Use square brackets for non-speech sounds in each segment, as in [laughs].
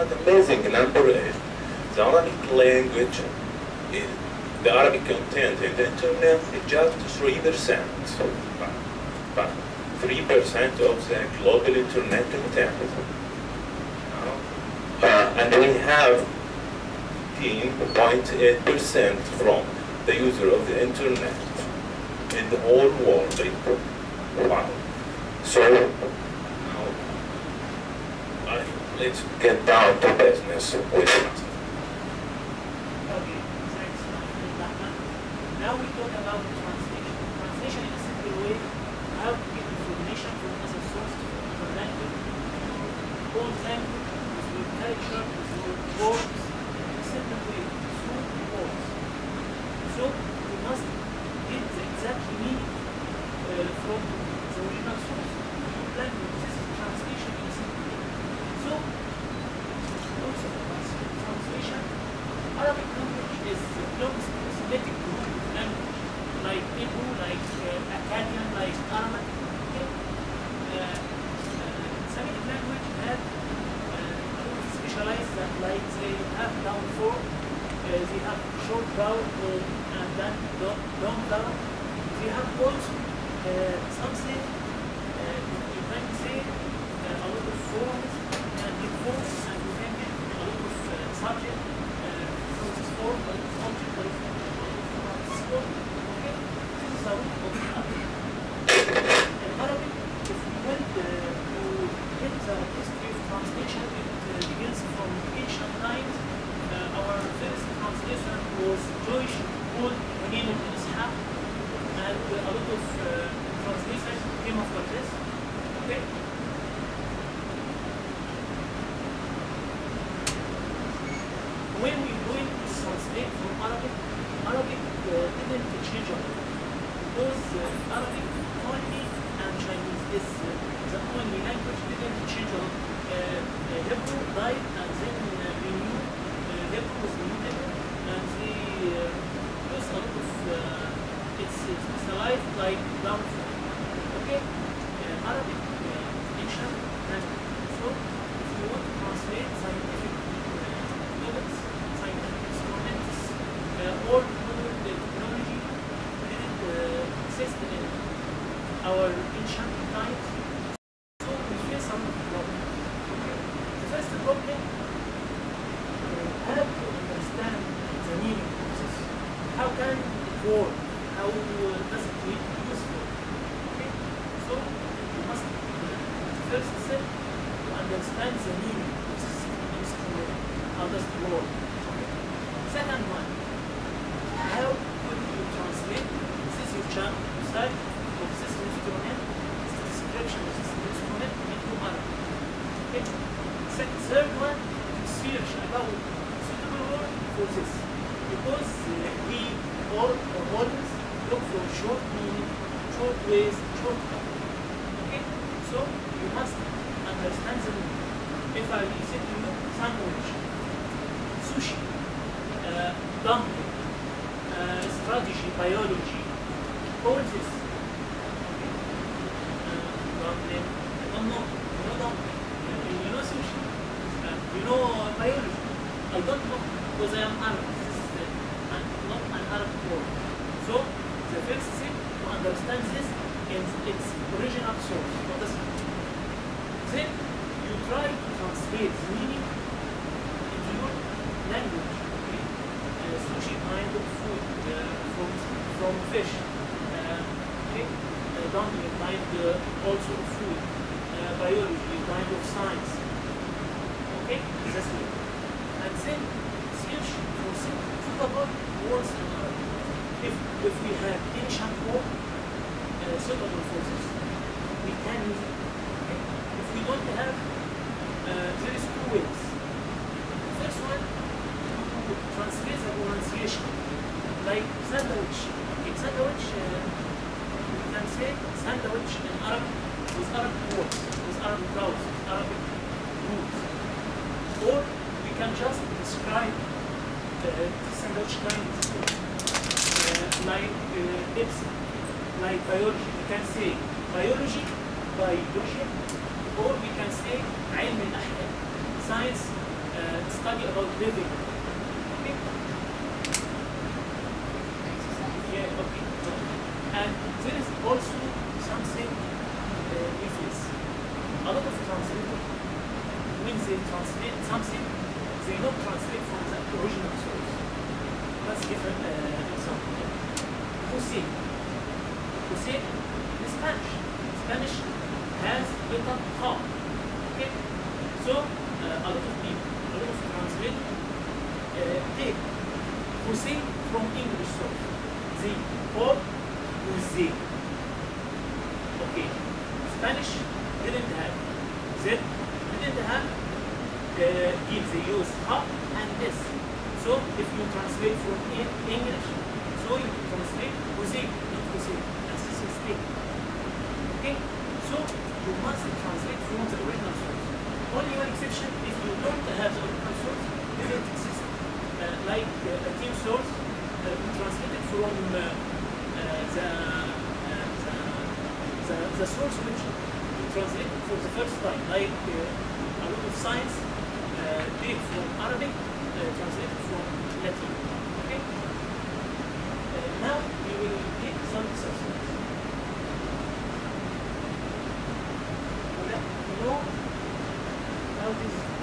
an amazing number is the Arabic language, is, the Arabic content in the internet is just 3%. But 3% of the global internet content. Uh, and we have 15.8% from the user of the internet in the whole world. So let's get down to business with it. the Lord. Second one, help could you translate this Chan side of this instrument, this description of this instrument into Arabic? Okay. Third one, search about suitable word for this. Because uh, we all or models look for short meaning, short ways, shortcut. Okay? So you must understand the meaning. If I listen to you, sandwich. سوشي. آه، بامبو. آه، استراتيجي بيولوجي. Spanish didn't have Z, didn't have uh, if They used ha and this. So if you translate from in English, so you translate Jose, not Jose. That's a mistake. Okay? So you must translate from the original source. Only one exception, if you don't have the original source, doesn't exist. Uh, like uh, a team source, uh, translated from uh, uh the uh, the source which translated for the first time, like uh, a lot of science uh, being from Arabic, translated from Latin. Okay? now we will get some substance. You how this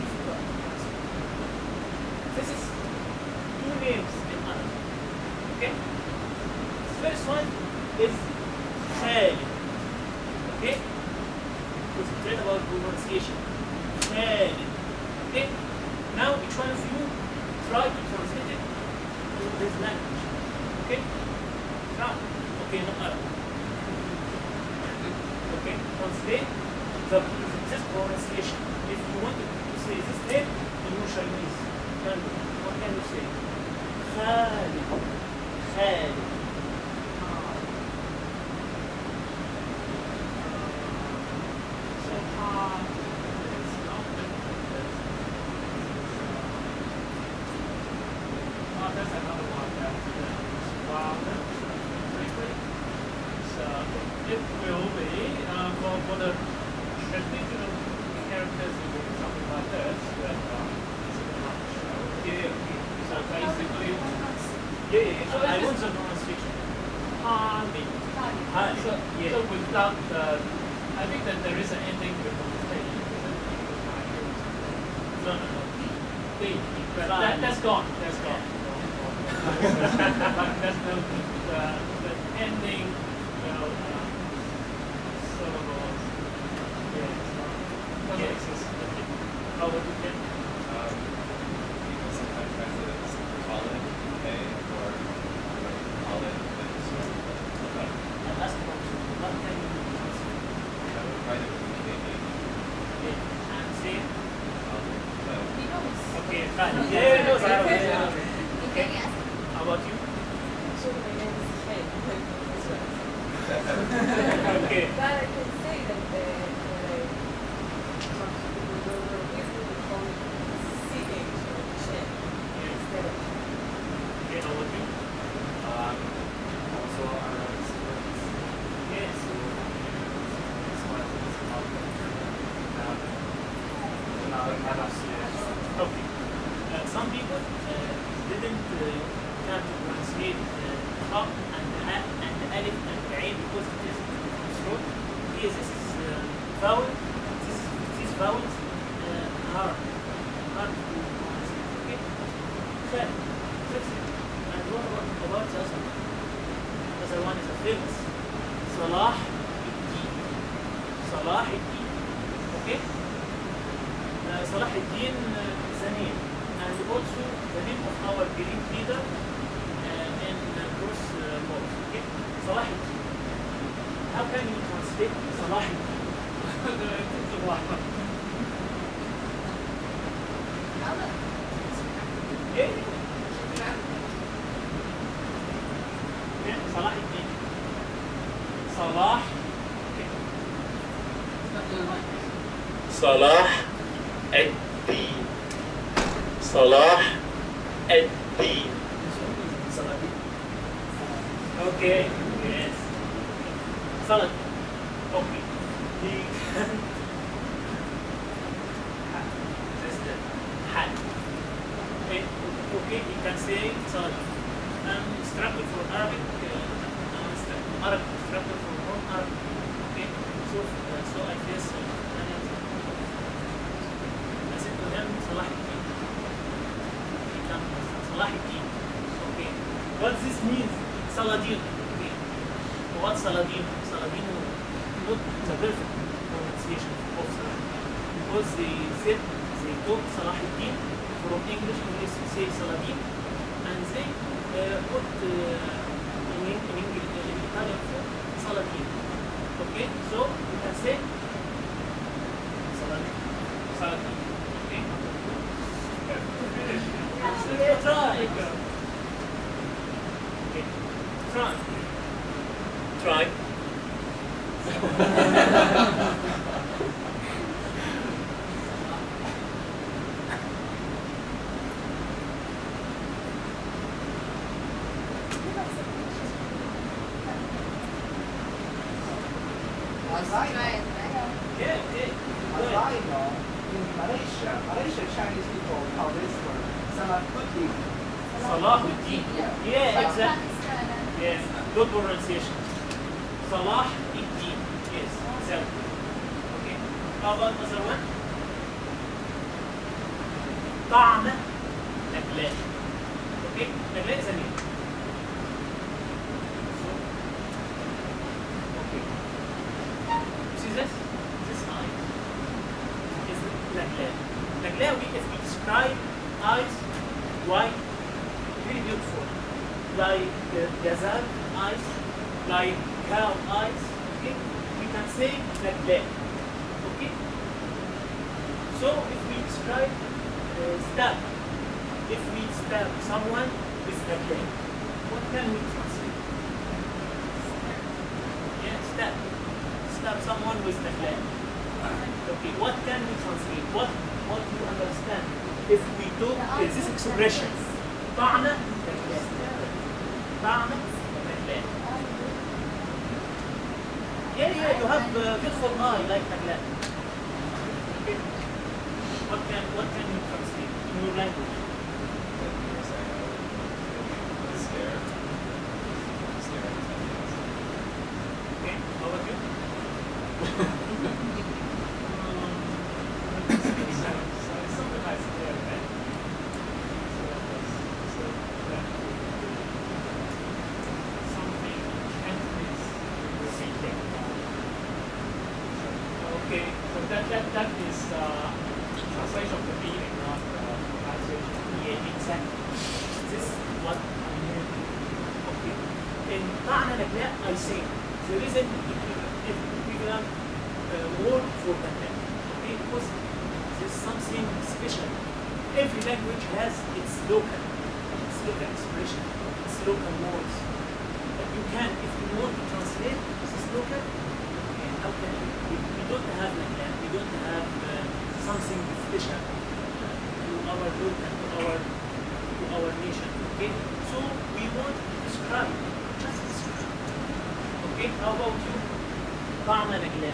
to Parliament again.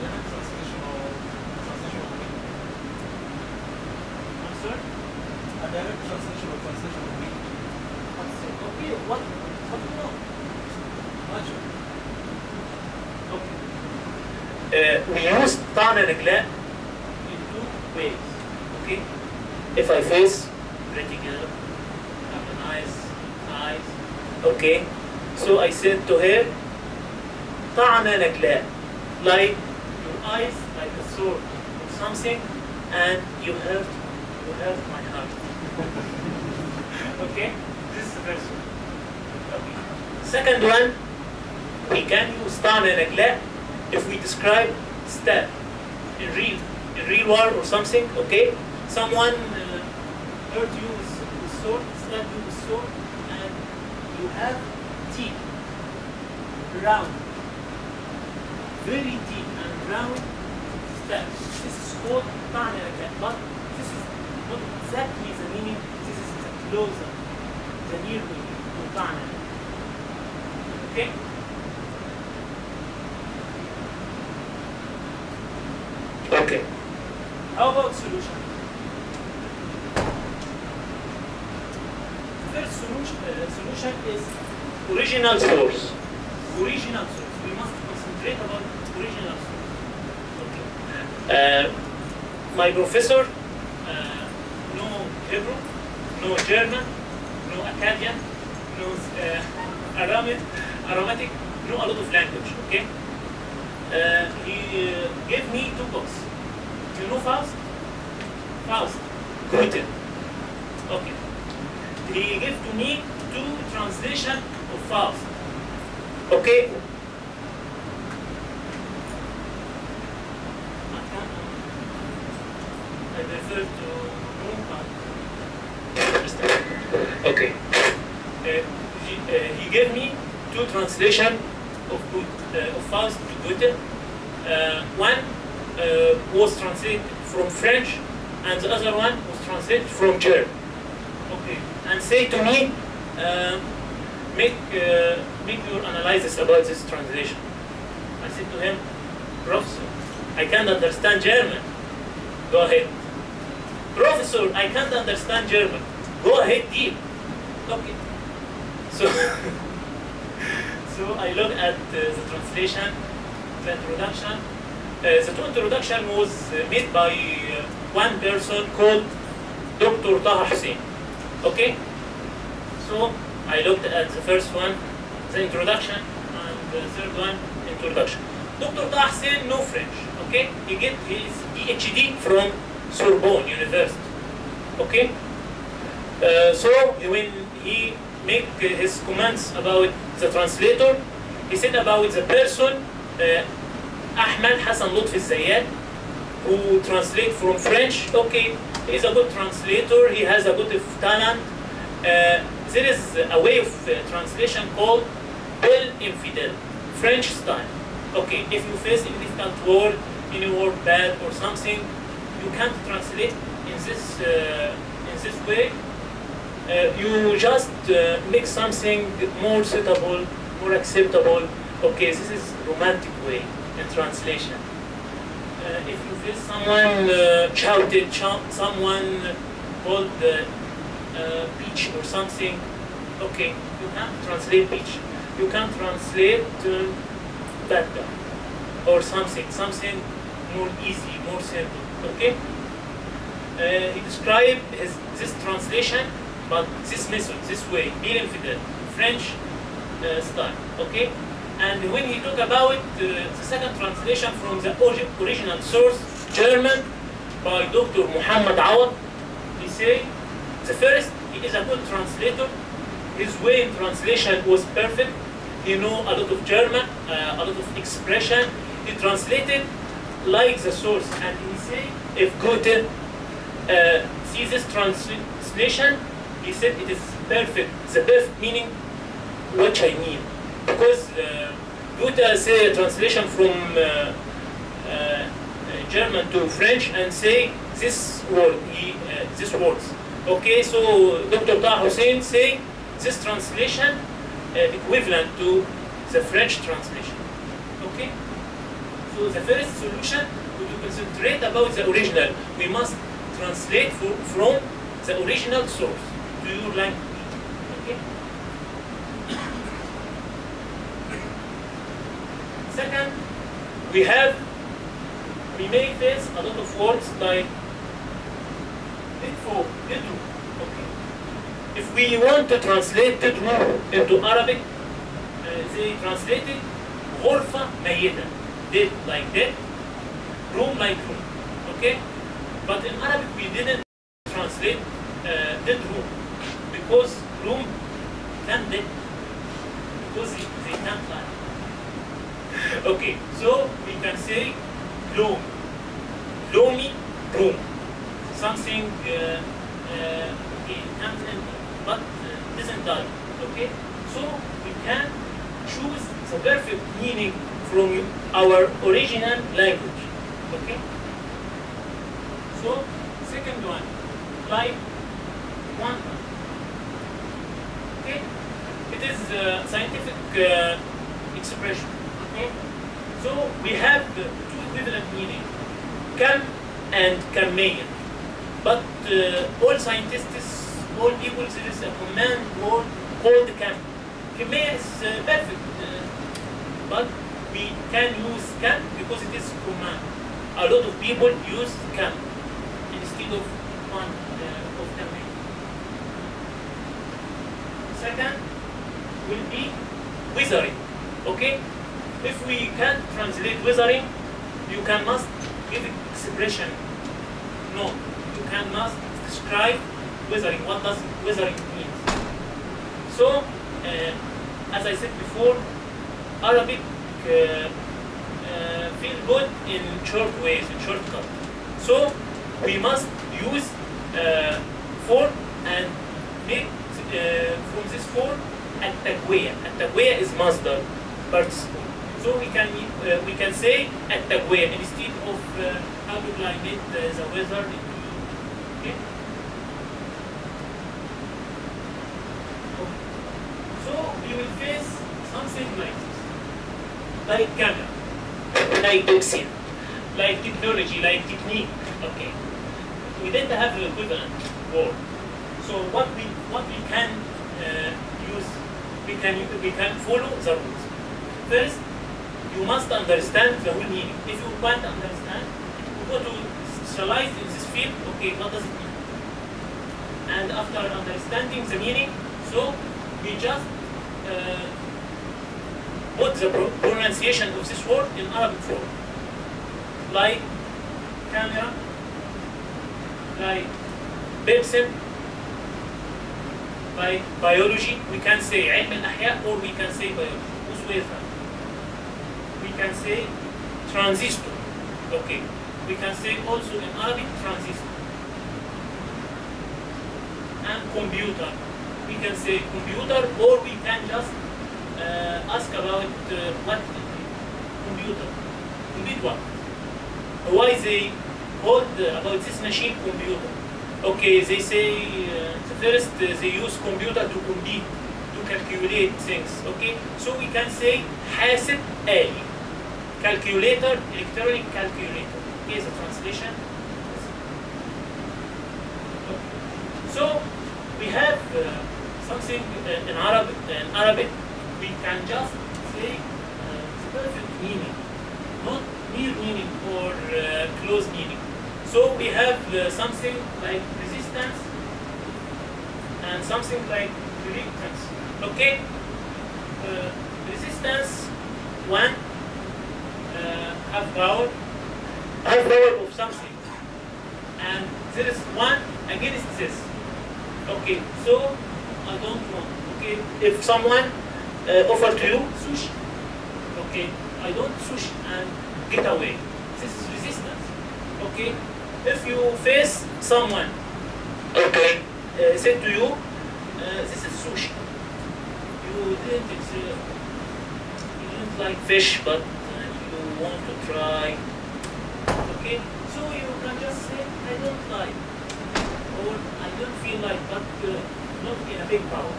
Yeah, A direct transitional, transitional week. Okay, what, what do you know? Much. Okay. Uh, we use Parliament in two ways. Okay? If I face said to him, طَعْنَ Like your eyes, like a sword or something, and you hurt, you hurt my heart. [laughs] okay? This is the first one. Okay. Second one, we can use طَعْنَ if we describe stab in real, in real world or something, okay? Someone uh, hurt you with, a sword, stabbed you with sword, and you have round, very deep and round steps. This is called ta'niyaka, but this is not exactly the meaning, this is the closer, the near meaning to ta'niyaka. Okay? Okay. How about solution? The first solution, uh, solution is original source original source. We must concentrate about original source. Okay. Uh, my professor, uh, no Hebrew, no German, no Akkadian, no uh, Aramic, Aromatic, no a lot of language, okay? Uh, he uh, gave me two books. Do you know Faust? Faust, Goethe. Okay. He gave to me two translations of Faust. Okay? I refer to Okay. Uh, he, uh, he gave me two translation of, uh, of Faust to Goethe. Uh, one uh, was translated from French, and the other one was translated from German. Okay. And say to me, uh, make make your analysis about this translation. I said to him, Professor, I can't understand German. Go ahead. Professor, I can't understand German. Go ahead, deep. Okay. So, [laughs] so I look at uh, the translation, the introduction. Uh, the introduction was uh, made by uh, one person called Dr. Taha Hussein. Okay? So I looked at the first one, the introduction, and the third one, introduction. Dr. Taha Hussein, no French. Okay? He get his PhD from Sorbonne University. Okay? Uh, so when he make his comments about the translator, he said about the person uh, Ahmed Hassan Lutfi Zayed, who translate from French. Okay, he's a good translator. He has a good talent. Uh, there is a way of uh, translation called Bel Infidel, French style. Okay, if you face difficult word, any word bad or something, you can't translate in this uh, in this way uh, you just uh, make something more suitable, more acceptable. Okay, this is romantic way in translation. Uh, if you feel someone uh, shouted, shout, someone called the uh, beach or something, okay, you can't translate beach. You can translate to guy or something, something more easy, more simple. Okay. Uh, he described his, this translation but this method, this way, Bill Fidel, French uh, style, okay? And when he talk about uh, the second translation from the original source, German, by Dr. Muhammad Awad, he say, the first, he is a good translator. His way in translation was perfect. He know a lot of German, uh, a lot of expression. He translated like the source. And he say, if Goethe uh, see this translation, he said it is perfect. The perfect meaning what I mean. Because uh, Goethe say a translation from uh, uh, uh, German to French and say this word, he, uh, this words. Okay, so Dr. Taha Hussein say this translation Uh, equivalent to the French translation. Okay? So the first solution we to concentrate about the original. We must translate for, from the original source to your language. Okay? [coughs] Second, we have we may face a lot of words like for Tidru. Okay. If we want to translate Tidru into Arabic, uh, they translated غرفة ميتة, dead like dead, room like room. Okay? But in Arabic we didn't translate specialize in this field. Okay, what does it mean? And after understanding the meaning, so we just uh, put the pro- pronunciation of this word in Arabic form, like camera, like Babson, like biology. We can say علم الأحياء or we can say biology. Who's with that? We can say transistor. Okay. We can say also in Arabic transistor. And computer. We can say computer or we can just uh, ask about uh, what computer. Compute what? Why they called uh, about this machine computer? Okay, they say uh, the first uh, they use computer to compute, to calculate things. Okay, so we can say حاسب آلي, calculator, electronic calculator. Okay, the translation. So we have uh, something uh, in Arabic. In Arabic, we can just say uh, meaning, not near meaning or uh, close meaning. So we have uh, something like resistance and something like reluctance. Okay, uh, resistance one uh, have power, have power of something, and there is one against this. Okay, so I don't want. Okay, if someone uh, offer to you sushi, okay, I don't sushi and get away. This is resistance. Okay, if you face someone, okay, uh, said to you, uh, this is sushi. You didn't, uh, you didn't like fish, but uh, you want to try. Okay, so you can just say, I don't like, or I don't feel like, but uh, not in a big power.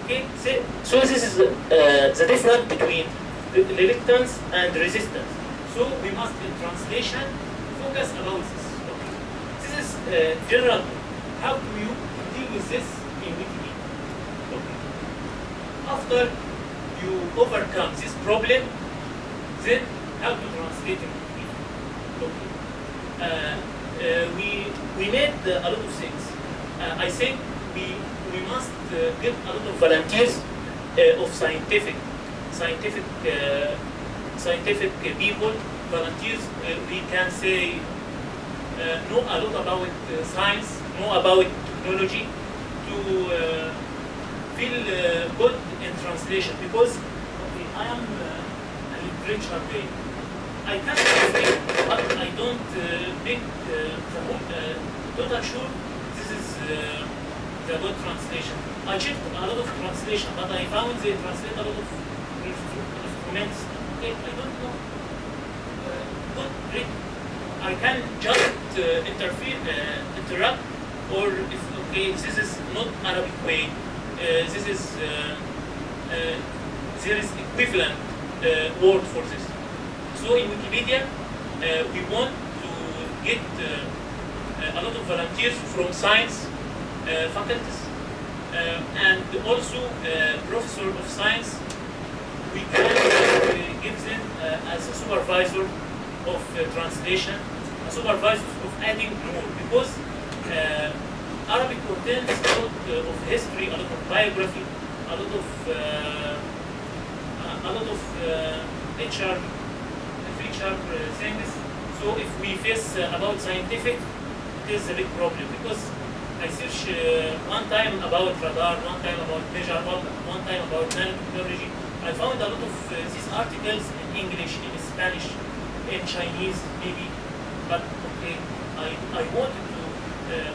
Okay, so, so this is uh, the difference between re- reluctance and resistance. So we must, in translation, focus about this. Okay. This is uh, general. How do you deal with this in Wikipedia? Okay. After you overcome this problem, then how to translate it? Uh, uh, we we made a lot of things. Uh, I think we we must get a lot of volunteers of scientific scientific scientific people volunteers. We can say uh, know a lot about uh, science, know about technology to uh, feel good in translation because okay, I am a literature guy. I can't translate, but I don't uh, make uh, the uh, total sure this is the good translation. I checked a lot of translation, but I found they translate a lot of instru- instruments. Okay, I don't know. Good, great. I can just interfere, interrupt, or if okay, this is not Arabic way. Uh, this is uh, uh, there is equivalent word for this. So in Wikipedia, uh, we want to get uh, a lot of volunteers from science uh, faculties and also professor of science. We can give them as a supervisor of translation, a supervisor of adding more because Arabic contains a lot of history, a lot of biography, a lot of uh, HR, feature uh, things. So if we face uh, about scientific, it is a big problem because I search uh, one time about radar, one time about measure, one, time about nanotechnology. I found a lot of uh, these articles in English, in Spanish, in Chinese maybe, but okay, I, I wanted to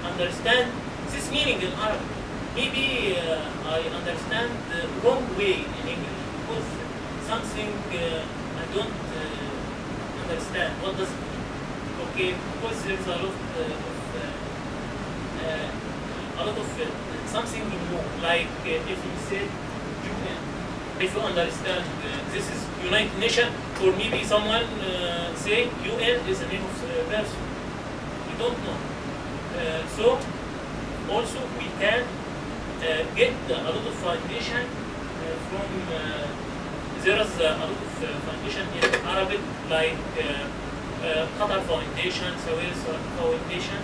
understand this meaning in Arabic. Maybe uh, I understand the wrong way in English because something uh, I don't understand. What does? Okay, there's a lot uh, of uh, uh, a lot of uh, something new. Like uh, if you say UN, if you understand this is United Nation or maybe someone say UN is the name of the person. You don't know. So also we can get a lot of foundation from there is a lot of foundation in Arabic like uh, uh, Qatar Foundation, Sawir Foundation,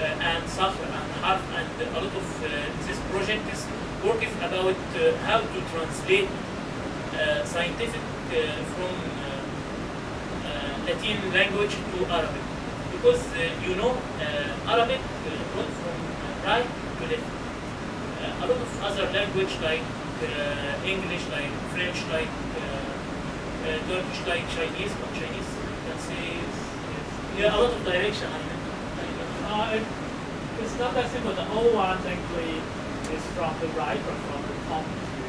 uh, and Safra and Harf and a lot of uh, this project is working about how to translate scientific from Latin language to Arabic because you know Arabic uh, from right to left. A lot of other language like uh, English, like French, like uh, uh, Turkish, like Chinese, but Chinese you can say is, yeah, a lot of direction. I mean, Uh, it, it's not that simple. The old one technically is from the right or from the top.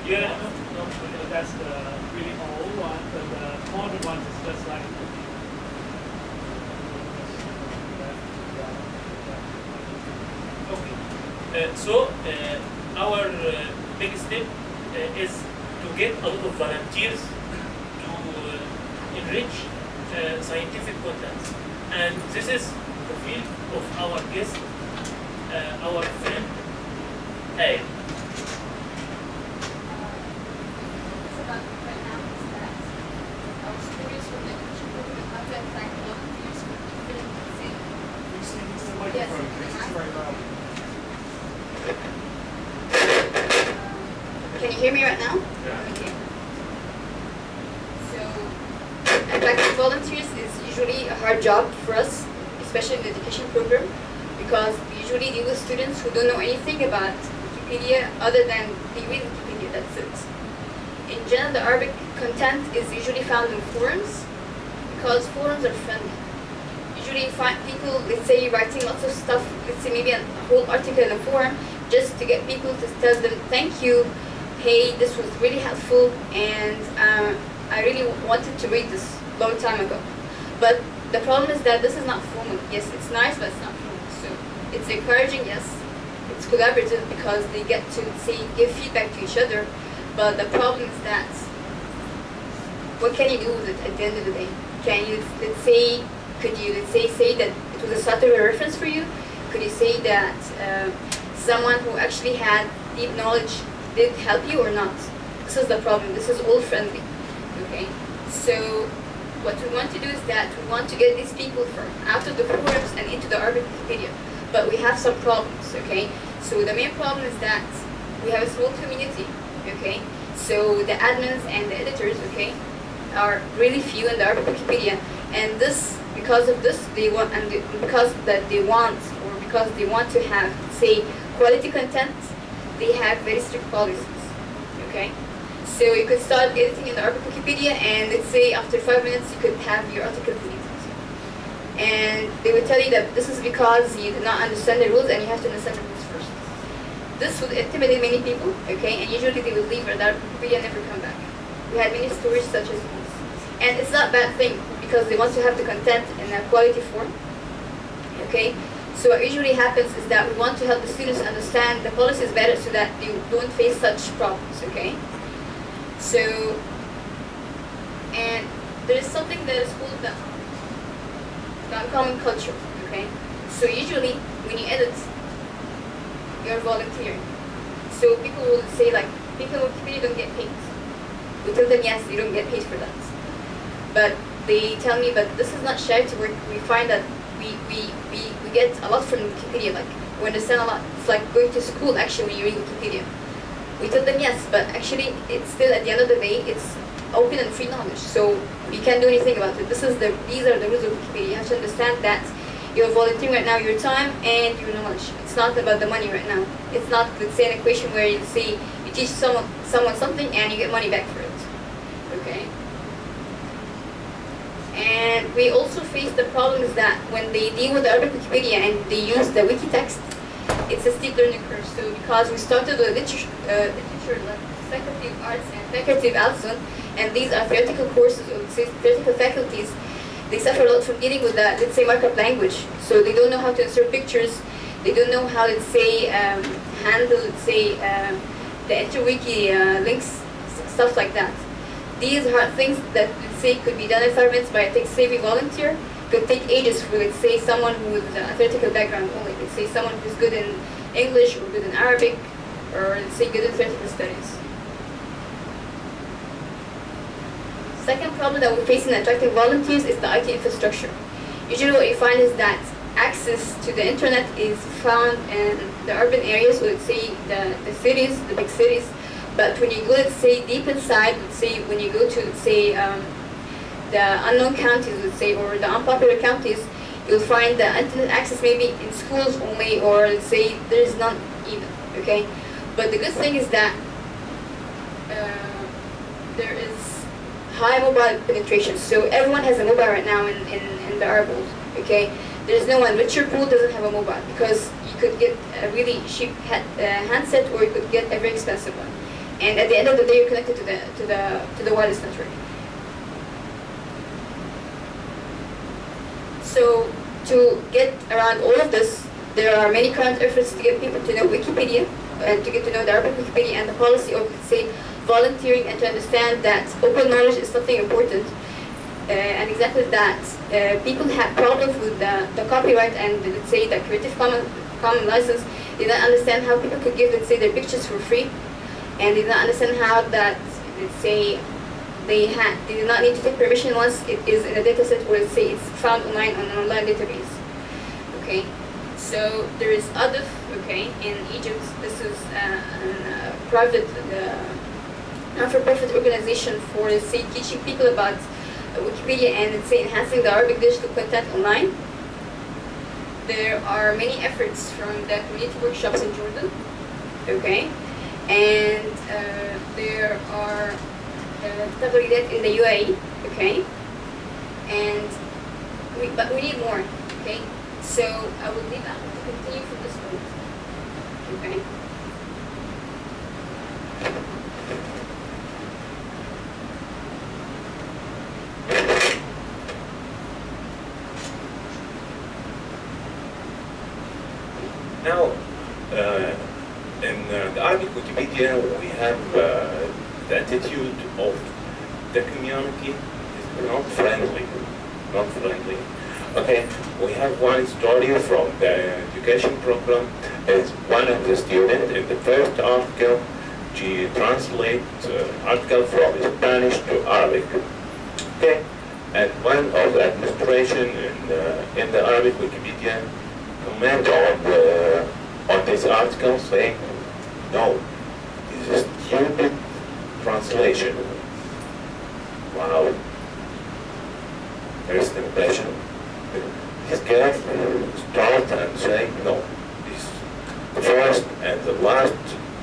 Yeah. No, no, that's the really old one, but the modern one is just like. Okay. Uh, so uh, our uh, big step is to get a lot of volunteers to enrich uh, scientific contents. And this is the field of our guest, uh, our friend, Hey. It's about right now is that our stories from the English program how to attract volunteers for different things. Can you speak into the Yes. microphone, please? It's very loud. Can you hear me right now? Yeah. Okay. So, attracting volunteers is usually a hard job for us, especially in the education program, because we usually deal with students who don't know anything about Wikipedia other than they read Wikipedia, that's it. In general, the Arabic content is usually found in forums, because forums are friendly. Usually you find people, let's say, writing lots of stuff, let's say maybe a whole article in a forum, just to get people to tell them thank you, hey, this was really helpful, and uh, I really wanted to read this long time ago. But the problem is that this is not formal. Yes, it's nice, but it's not formal. So it's encouraging, yes. It's collaborative because they get to say give feedback to each other. But the problem is that what can you do with it at the end of the day? Can you let's say could you let's say say that it was a Saturday reference for you? Could you say that uh, someone who actually had deep knowledge did help you or not? This is the problem. This is all friendly. Okay? So what we want to do is that we want to get these people from out of the forums and into the Wikipedia. But we have some problems, okay? So the main problem is that we have a small community, okay? So the admins and the editors, okay, are really few in the Arabic Wikipedia. And this, because of this, they want, and because that they want, or because they want to have, say, quality content, they have very strict policies, okay? So you could start editing in the Arabic Wikipedia, and let's say after five minutes you could have your article deleted. And they would tell you that this is because you did not understand the rules, and you have to understand the rules first. This would intimidate many people, okay? And usually they would leave Arabic Wikipedia and never come back. We had many stories such as these. And it's not a bad thing because they want to have the content in a quality form, okay? So what usually happens is that we want to help the students understand the policies better so that they don't face such problems, okay? So, and there is something that is called the, the uncommon culture, okay? So usually when you edit, you're volunteering. So people will say like, people in Wikipedia don't get paid. We tell them yes, they don't get paid for that. But they tell me, but this is not charity work. We find that we, we, we get a lot from Wikipedia, like we understand a lot. It's like going to school actually when you read Wikipedia. We tell them yes, but actually it's still at the end of the day, it's open and free knowledge. So we can't do anything about it. This is the these are the rules of Wikipedia. You have to understand that you're volunteering right now your time and your knowledge. It's not about the money right now. It's not say an equation where you say you teach someone someone something and you get money back for it. Okay. And we also face the problems that when they deal with the Arabic Wikipedia and they use the wiki text, it's a steep learning curve. So because we started with literature, uh, literature like faculty of arts and faculty of Alson, and these are theoretical courses or theoretical faculties, they suffer a lot from dealing with the, let's say, markup language. So they don't know how to insert pictures, they don't know how, let's say, um, handle, let's say, um, the interwiki uh, links, stuff like that. These are things that, say, could be done in five minutes by a tech-savvy volunteer. Could take ages for, let's say, someone with a theoretical background only. Let's say someone who's good in English or good in Arabic, or let's say good in theoretical studies. Second problem that we face in attracting volunteers is the IT infrastructure. Usually what you find is that access to the internet is found in the urban areas, or let's say the, the cities, the big cities. But when you go, let's say, deep inside, let's say when you go to, say, um, the unknown counties, let's say, or the unpopular counties, you'll find the internet access maybe in schools only, or let's say there's none even, okay? But the good thing is that uh, there is high mobile penetration. So everyone has a mobile right now in, in, in the Arab world, okay? There's no one. rich or poor doesn't have a mobile because you could get a really cheap ha- uh, handset or you could get a very expensive one. And at the end of the day, you're connected to the, to the, to the wireless network. So to get around all of this, there are many current efforts to get people to know Wikipedia and to get to know the Arabic Wikipedia and the policy of, say, volunteering and to understand that open knowledge is something important. Uh, and exactly that, uh, people have problems with the, the copyright and let's say the Creative Commons common license. They don't understand how people could give, let's say, their pictures for free, and they don't understand how that, let's say, they had they do not need to take permission once it is in a data set or let's say it's found online on an online database. Okay, so there is other okay in Egypt. This is uh, a uh, private uh, non-for-profit organization for let's say teaching people about Wikipedia and let's say enhancing the Arabic digital content online. There are many efforts from the community workshops in Jordan. Okay, and uh, there are uh, in the UAE, okay? And we, but we need more, okay? So I will leave out to continue from this point, okay? Wikipedia, we have uh, the attitude of the community is not friendly, not friendly. Okay, we have one story from the education program. Is one of the students in the first article, she translate uh, article from Spanish to Arabic. Okay, and one of the administration in, uh, in the Arabic Wikipedia comment on the, on this article saying, no, is stupid translation. Wow. There's the impression. This guy start and say, no, this first and the last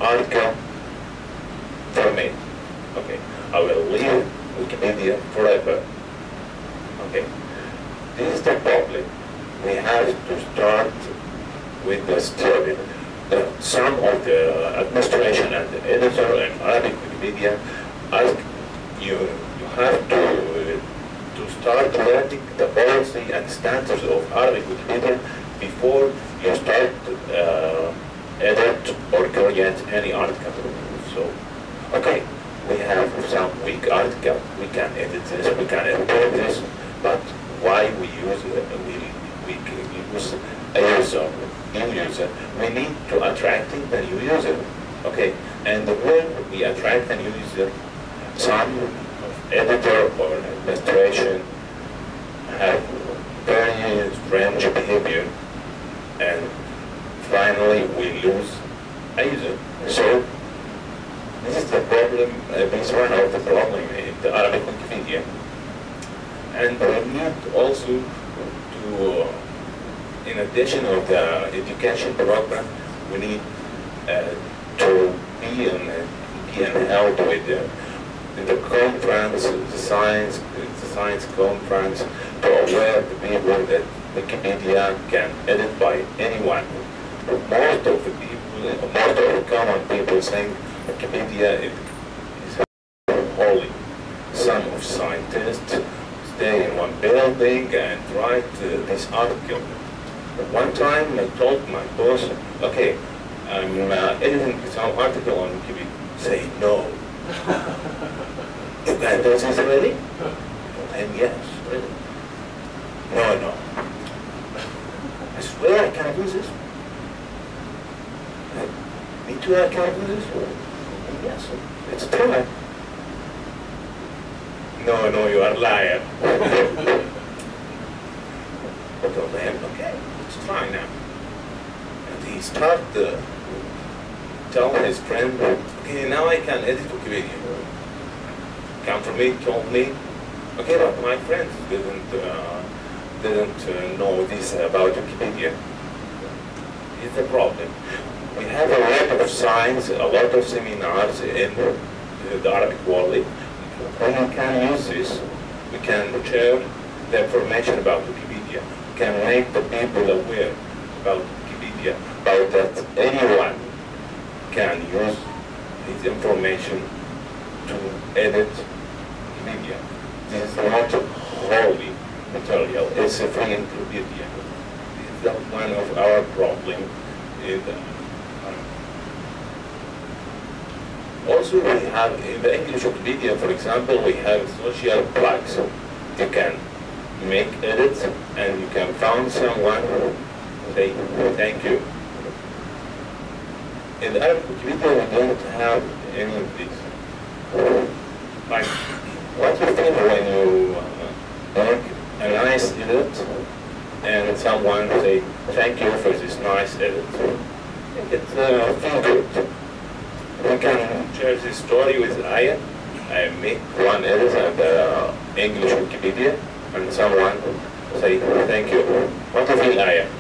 article for me. Okay, I will leave Wikipedia forever. Okay, this is the problem. We have to start with the student. Uh, some of the administration and the editor in Arabic Wikipedia ask you, you have to to start learning the policy and standards of Arabic Wikipedia before you start uh, edit or create any article. So, okay, we have some weak article, we can edit this, we can import this, but why we use it, we, we use a user, new user, we need to attract the new user, okay? And when we attract a new user, some editor or administration have very strange behavior and finally we lose a user. So this is the problem, uh, this is one of the problem in the Arabic Wikipedia. And we need also to, in addition of the education program, we need uh, to be in, be in help with the, the conference, the science, the science conference, to aware the people that Wikipedia can edit by anyone. Most of the people, most of the common people think Wikipedia is, is holy. Some of scientists stay in one building and write uh, this article. One time I told my boss, okay, I'm uh, editing some article on Wikipedia. Say no. [laughs] you can do this already? And yes, really. No, no. I swear I can't do this. Me too, I can't do this. Yes, it's true. No, no, you are a liar. I told him, okay, let's now. And he started telling his friend, okay, now I can edit Wikipedia. Come for me, told me, okay, but my friends didn't uh, didn't uh, know this about Wikipedia. It's a problem. We have a lot of signs, a lot of seminars in uh, the Arabic world. When we can use this, we can share the information about Wikipedia, can make the people aware about Wikipedia, about that anyone can use this information to edit Wikipedia. This is not holy material, it's a free Wikipedia. This is one of our problems uh, Also, we have in the English Wikipedia, for example, we have social plugs. You can make edits and you can find someone say thank you. In Arabic Wikipedia, we don't have any of these. Like, what you think when you uh, make a nice edit and someone say thank you for this nice edit? I think it uh, good. We can share this story with Aya. I make one edit of the English Wikipedia and someone say thank you. What do you feel,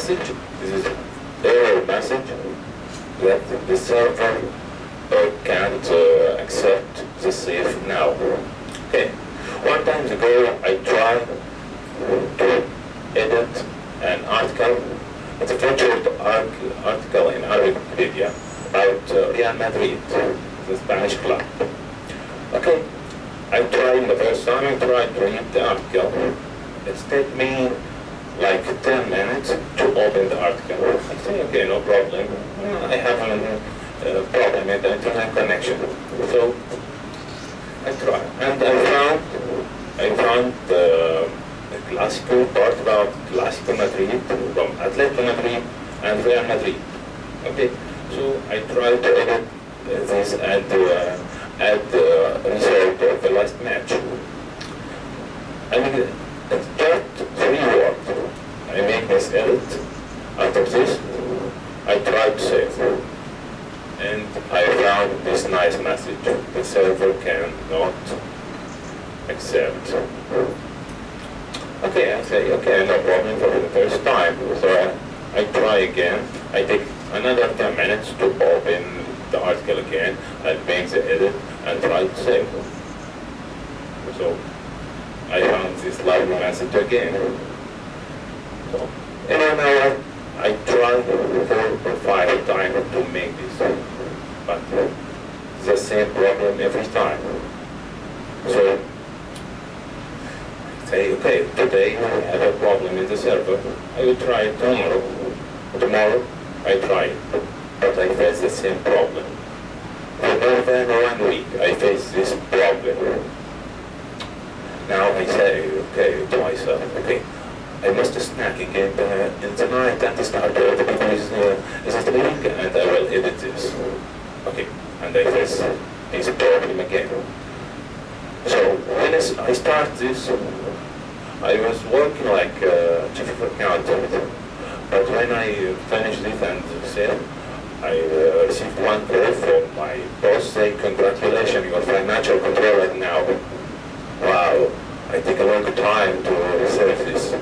message, this is error message that the server uh, can't uh, accept the safe now. Okay. One time ago, I tried to edit an article. It's a featured article in Arabic Wikipedia about uh, Real Madrid, the Spanish club. Okay, I tried the first time I tried to read the article. It took me like 10 minutes to open the article. I say, okay, no problem. I have a uh, problem with the internet connection. So I tried. And I found, I found the, the classical part about classical Madrid from Atletico Madrid and Real Madrid. Okay, so I tried to edit this at the, uh, at the result of the last match. I mean, it's just three. I make this edit. After this, I try to save. And I found this nice message. The server cannot accept. Okay, I say, okay, no problem for the first time. So I, I try again. I take another 10 minutes to open the article again I make the edit and try to save. So I found this lovely message again. So in an hour, I tried four or five times to make this, but the same problem every time. So I say, okay, today I have a problem in the server. I will try it tomorrow. Tomorrow I try it, but I face the same problem. For more than one week, I face this problem. Now I say, okay, to myself, okay, I must snack again uh, in the night and start uh, the people is, uh, is sleeping and I will edit this. Okay, and I face this problem again. So when I start this, I was working like uh, chief accountant, but when I finished it and said, I uh, received one call from my boss saying, congratulations, you're financial controller now. Wow, I take a long time to receive this.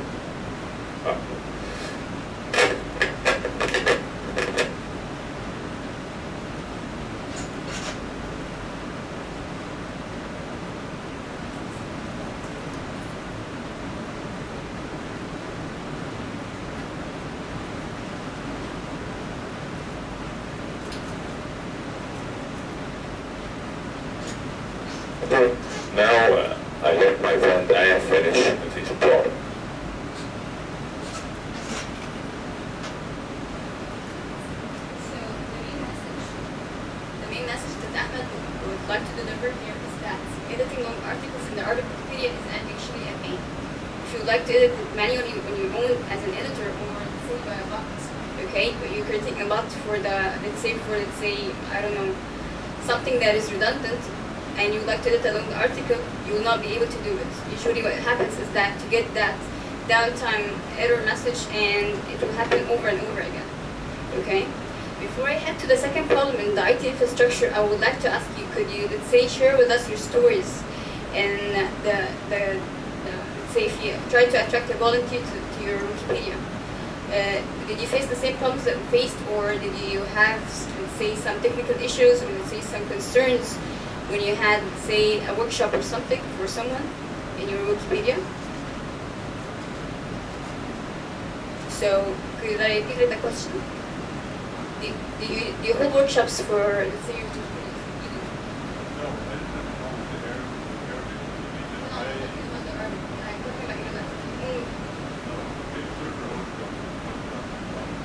Now uh, I let my friend Diane finish. this problem. So the main message, the main message that Ahmed would, would like to deliver here is that editing long articles in the Wikipedia is actually a pain. If you like to edit it manually on your own as an editor or say by a bot, okay, but you're creating a bot for the, let's say for, let's say, I don't know, something that is redundant, and you like to edit a long article, you will not be able to do it. Usually what happens is that you get that downtime error message and it will happen over and over again. Okay? Before I head to the second problem in the IT infrastructure, I would like to ask you, could you, let's say, share with us your stories and the, the, the let's say, if you try to attract a volunteer to, to your Wikipedia. Uh, did you face the same problems that we faced, or did you have, let's say, some technical issues, or let's say, some concerns when you had, say, a workshop or something for someone in your Wikipedia? So, could I repeat the question? Do you hold workshops for let's say your Wikipedia? You do. No, I didn't have a problem with the air, air, I'm not I, talking about the urban. I'm talking about your left. Mm. no, it's sort of own stuff.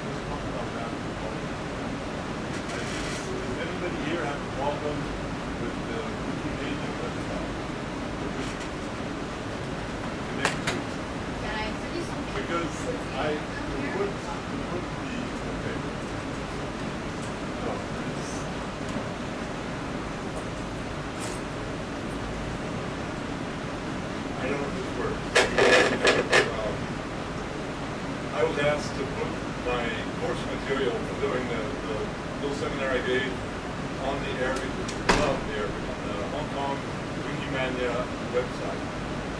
Let's talk about that. Does anybody here have a problem with the Wikipedia website? Connect to Can I tell you something? Because I Come would, here. would be, okay. No, it's. I don't know if this works. Um, I was asked to put my course material during the, the little seminar I gave on the Arabic, not the Arabic, on the Hong Kong Wikimania website.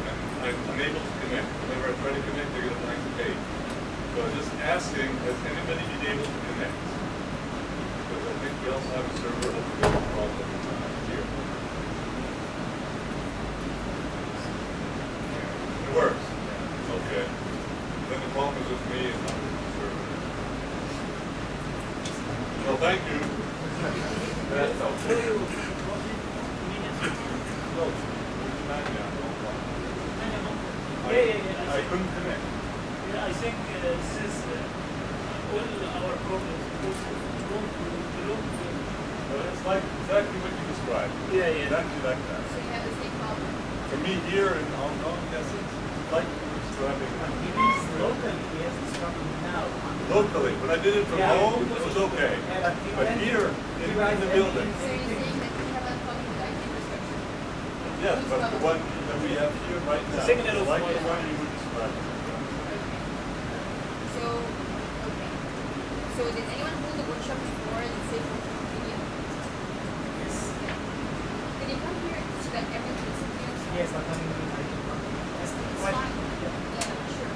And I'm unable to connect. Whenever I try to connect, I get a blank page. So I'm just asking, has anybody been able to connect? Because I think we also have a server overload problem uh, here. It works? Okay. Then the problem is with me and not with the server. Well, thank you. What do you, what do you mean it's low? Nanya, Hong Kong. Yeah, I- yeah, yeah. I couldn't connect. Yeah, I think uh, this is uh, all our problems because we don't we don't it's like exactly what you described. Yeah, yeah. Exactly like that. So you have the same problem. For me here in Hong Kong, yes, it's like you were describing. He means locally, he has this problem now. Locally, when I did it from Yeah. home, it was okay. But he But here, he in, in the building, So you're saying that you have a problem with IT infrastructure? yes, but the one that we have here right now, Signal is like the fire. one you were describing. So, okay. So did anyone hold a workshop before, let's say for Wikipedia? Yes. Can you come here so that everyone can see you? Yes, but I mean, I can Yes, It's why- fine. Yeah, sure.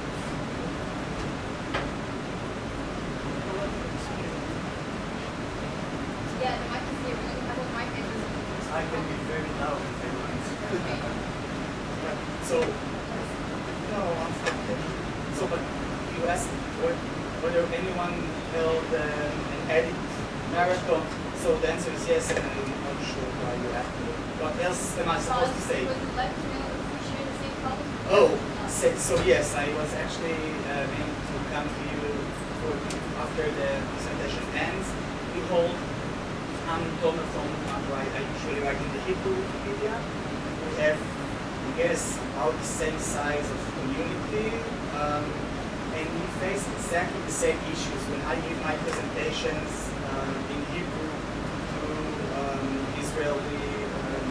Yeah, the mic is here. We don't have a mic that doesn't. I can be very loud if I want. Okay. So, no, I'm fine. So, but you asked whe- whether anyone held um, an edit marathon. So the answer is yes, and I'm not sure why you asked me. What else am I supposed to say? Would you like to know if we share the same problem? Oh, so, so yes, I was actually uh, meant to come to you for, after the presentation ends. We hold, I'm Tomer from Android. I usually write in the Hebrew Wikipedia. We have, I guess, about the same size of community. Um, and we face exactly the same issues when I give my presentations um, in Hebrew to um, Israeli um,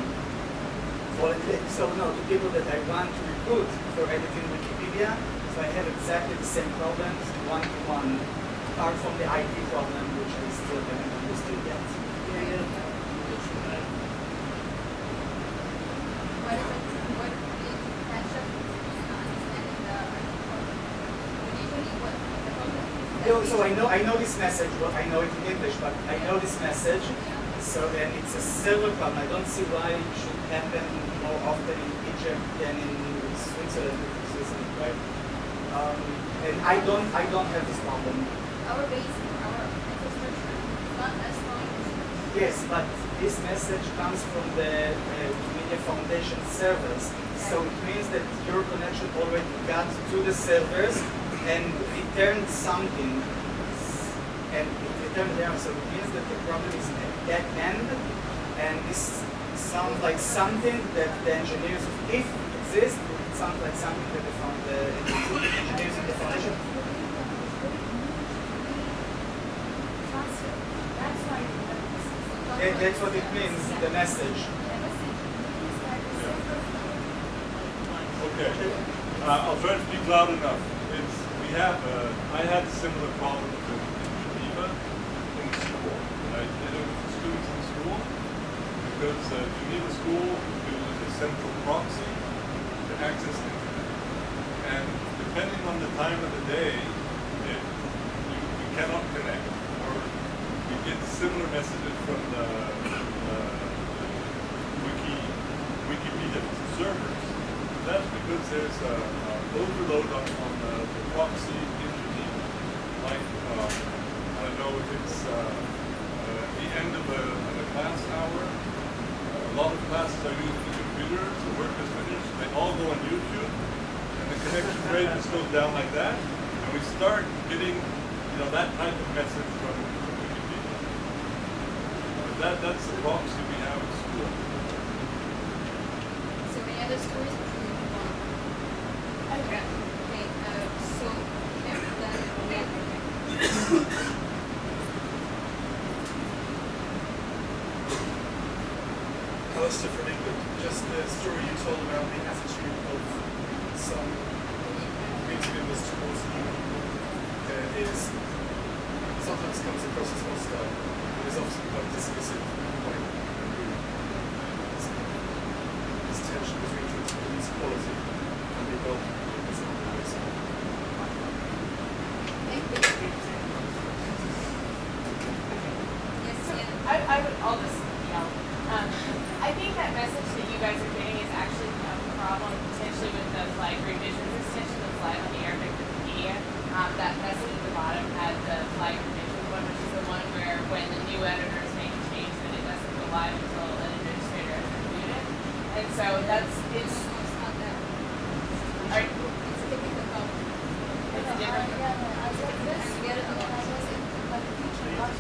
volunteer. So no, the people that I want to recruit for editing Wikipedia, so I have exactly the same problems, one to one, apart from the IT problem, which I still haven't understood yet. What is it, what is catch up in understanding the IT problem? But usually what the problem is that No, we- so I know I know this message. Well, I know it in English, but I know this message. So then it's a server problem. I don't see why it should happen more often in Egypt than in Switzerland, Switzerland, right? Um, and I don't I don't have this problem. Our base, our infrastructure is not as strong as Yes, but this message comes from the uh, Wikimedia Foundation servers. So it means that your connection already got to the servers and returned something. And it returned there. So it means that the problem is at that end. And this sounds like something that the engineers, if it exists, it sounds like something that the, found, the engineers in the foundation that, that's what it means, the message. Okay. Uh, I'll try to speak loud enough. It's, we have, uh, I had a similar problem in, in Geneva in school. I did it with the students in school because uh, Geneva School uses a central proxy to access the internet. And depending on the time of the day, it, you, you cannot connect. Or you get similar messages from the, uh, Wiki, Wikipedia servers. That's because there's a, a overload on, on the, the proxy in Geneva. Like, um, I don't know if it's uh, uh, the end of a, of a class hour. A lot of classes are using the computer, the work is finished, they all go on YouTube, and the connection rate just goes down like that, and we start getting, you know, that type of message from Wikipedia. But that, that's the proxy we have at school. So any other stories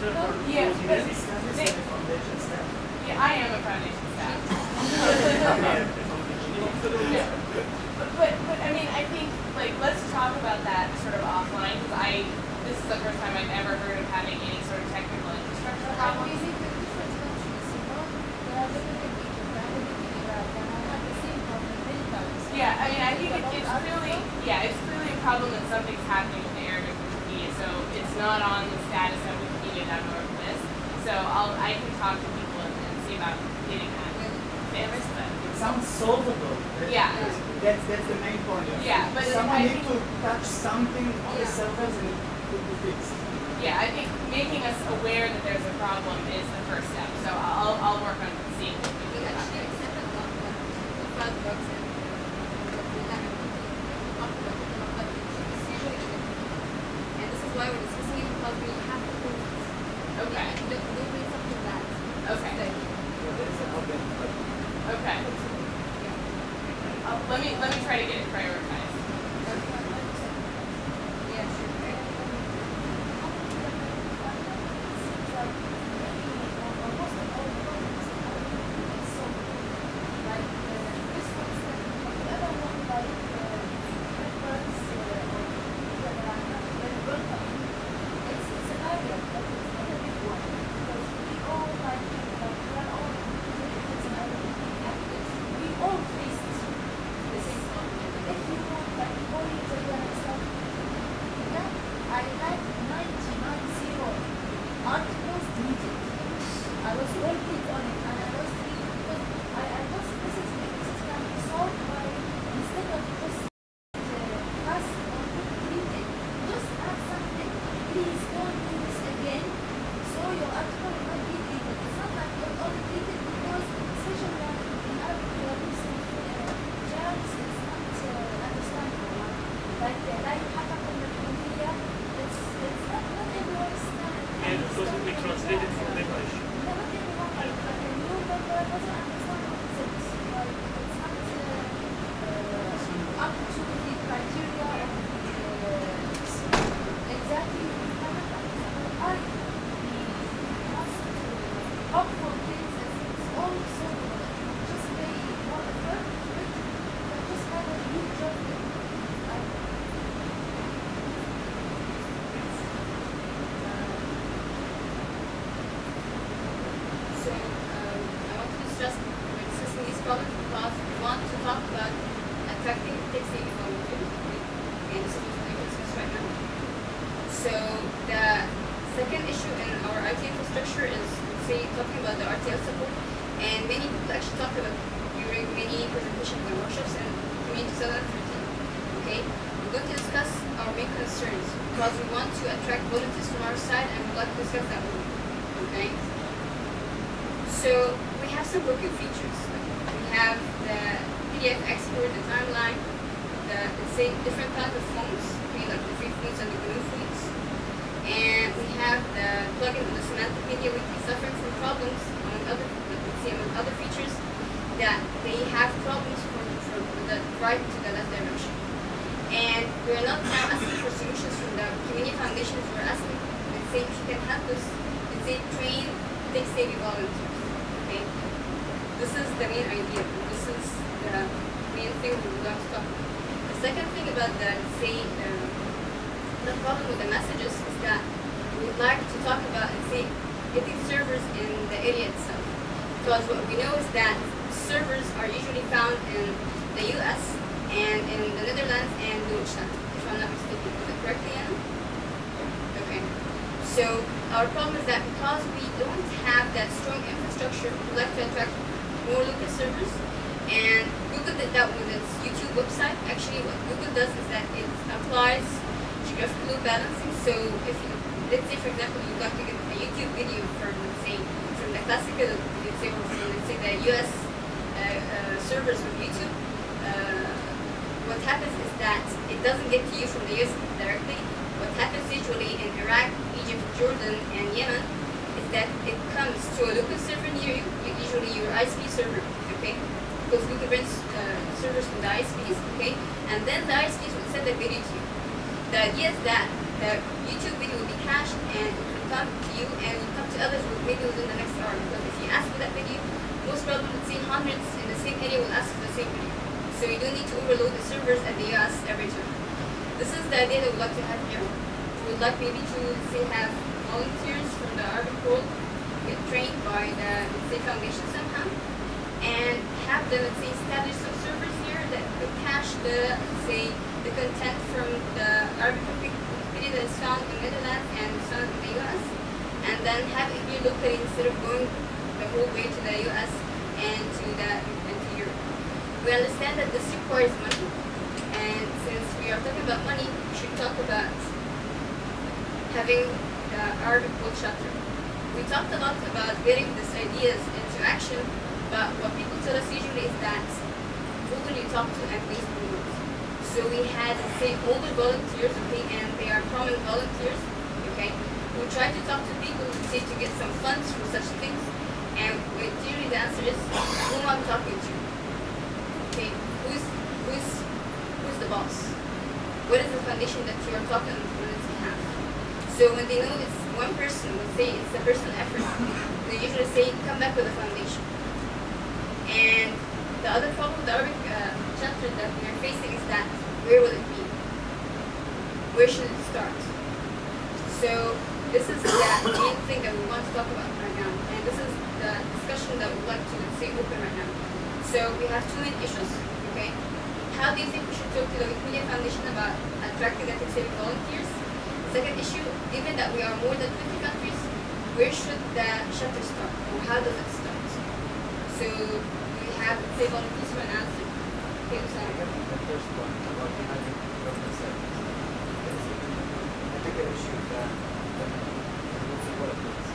Yeah, yeah, I am a foundation staff. But, but I mean, I think, like, let's talk about that sort of offline, because I, this is the first time I've ever heard of having any sort of technical infrastructure problems. Yeah, I mean, I think it's clearly, yeah, it's clearly a problem that something's happening with the Arabic Wikipedia, so it's not on the status so I'll, I can talk to people and, see about getting that fixed. It sounds solvable. Yeah. That's, that's the main point. Yeah, but Someone needs to touch something on yeah. the surface and it be fixed. Yeah, I think making us aware that there's a problem is the first step. So I'll, I'll work on seeing what we can do. The world get trained by the let's foundation somehow and have them let's say establish some servers here that could cache the say the content from the Arabic Wikipedia that is found in the Netherlands and found in the US and then have it here locally instead of going the whole way to the US and to the and to Europe. We understand that this requires money and since we are talking about money, we should talk about having the World Chapter. We talked a lot about getting these ideas into action, but what people tell us usually is that who do you talk to and the words? So we had, say, older volunteers, okay, and they are prominent volunteers, okay, who try to talk to people say to get some funds for such things, and usually the answer is, who am I talking to? Okay, who's, who's, who's the boss? What is the foundation that you are talking its behalf? So when they know it's one person, would say it's a personal effort, they usually say, come back with a foundation. And the other problem the Arabic uh, chapter that we are facing is that where will it be? Where should it start? So this is the main thing that we want to talk about right now. And this is the discussion that we'd like to say open right now. So we have two main issues, okay? How do you think we should talk to the Wikimedia Foundation about attracting and saving volunteers? Second issue, given that we are more than 20 countries, where should the chapter start? Or how does it start? So we have, say, volunteers for an answer. Okay. The first one, about having government service. I think an issue that is most important is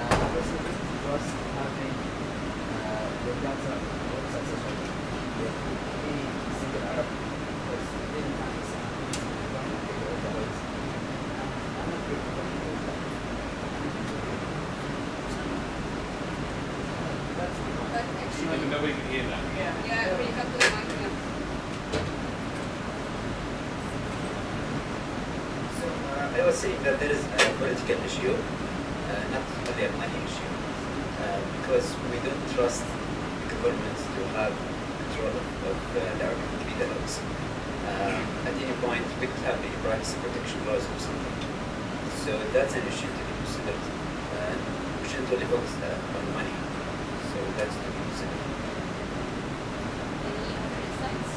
uh, first of all, just having uh, the data more successful with any single Arab because many times uh, we don't figure out the ways. I'm not very comfortable with that. That's the one. But actually, Even nobody can hear that. Yeah. yeah, when you come to the mic, yeah. So uh, I was saying that there is a issue, uh, not only a money issue, uh, because we don't trust the governments to have control of, of uh, the Arabic Wikimedia laws. Um, at any point, we could have the privacy protection laws or something. So that's an issue to be considered. Uh, we shouldn't only focus on money. So that's to be considered. Any other insights?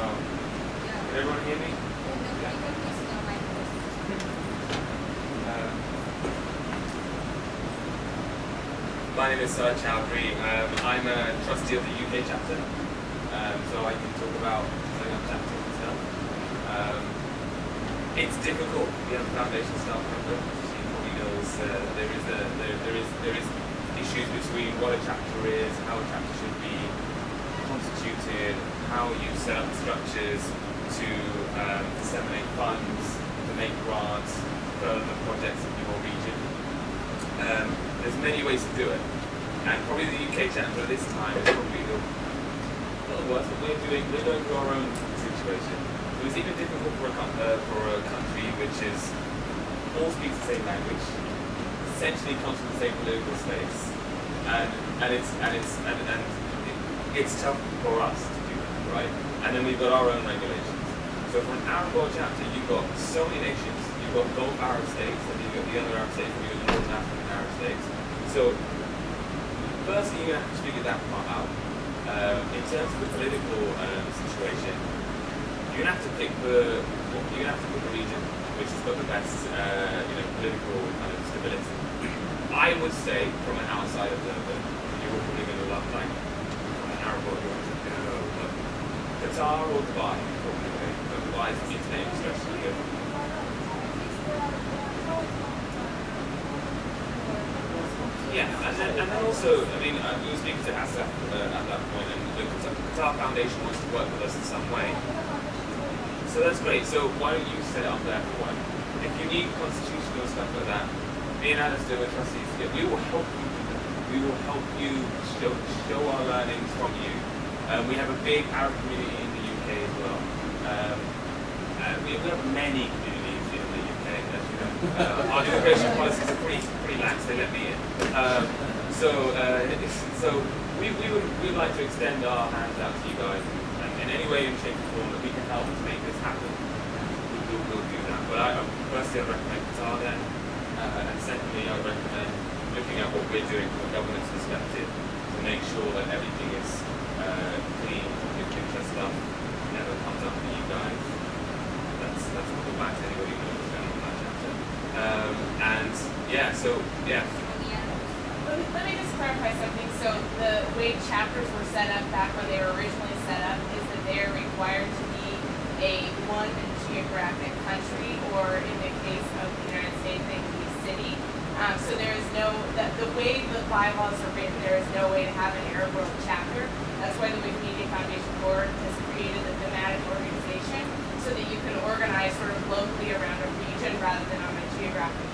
Um, Yeah. Can everyone hear me? Yeah, no, can you come close to the mic, please? Uh, My name is Saad Choudri. Um, I'm a trustee of the UK chapter, um, so I can talk about setting up chapters myself. Um, it's difficult. We have a foundation staff member. She probably knows uh, there is a there, there is there is issues between what a chapter is, how a chapter should be constituted, how you set up structures to um, disseminate funds, to make grants, further the projects in your region. Um, there's many ways to do it, and probably the UK chapter this time is probably the not the worst, but we're doing we're going through our own situation. It was even difficult for a uh, for a country which is all speaks the same language, essentially comes from the same political space, and and it's and it's and, and it, it's tough for us to do that, right? And then we've got our own regulations. So for an Arab World chapter, you've got so many nations. You've got Gulf Arab states, and you've got the other Arab states, and you've got the North African Arab states. So firstly, you're gonna have to figure that part out. Um, in terms of the political um, situation, you're gonna have to pick the you're gonna have to pick the region which has got the best uh, you know political kind of stability. I would say from an outside observer, you're probably gonna love like an Arab world, you're but Qatar or Dubai, probably. But Dubai is internet infrastructure good. Yeah, and then, and then also, I mean, we were speaking to Asaf uh, at that point, and the Qatar Foundation wants to work with us in some way. So that's great. So why don't you set it up there for one? If you need constitutional stuff like that, me and Alistair were trustees here. We will help you. We will help you show, show our learnings from you. Um, we have a big Arab community in the UK as well. Um, uh, we, we have many communities in the UK, as you know. Uh, our immigration policies are pretty, pretty lax, they let me in. Um, so, uh, so we, we would we would like to extend our hands out to you guys and in any way, shape, or form that we can help to make this happen. We will we'll do that. But I, firstly, I recommend Qatar then, uh, and secondly, I recommend looking at what we're doing from a governance perspective to make sure that everything is uh, clean, good picture stuff never comes up for you guys. That's that's not the back to anybody who knows what's going on in that chapter. Um, and yeah, so yeah, Let me, just clarify something. So the way chapters were set up back when they were originally set up is that they're required to be a one geographic country, or in the case of the United States, they can be city. Um, so there is no, the, the way the bylaws are written, there is no way to have an Arab World chapter. That's why the Wikimedia Foundation Board has created a thematic organization so that you can organize sort of locally around a region rather than on a geographic.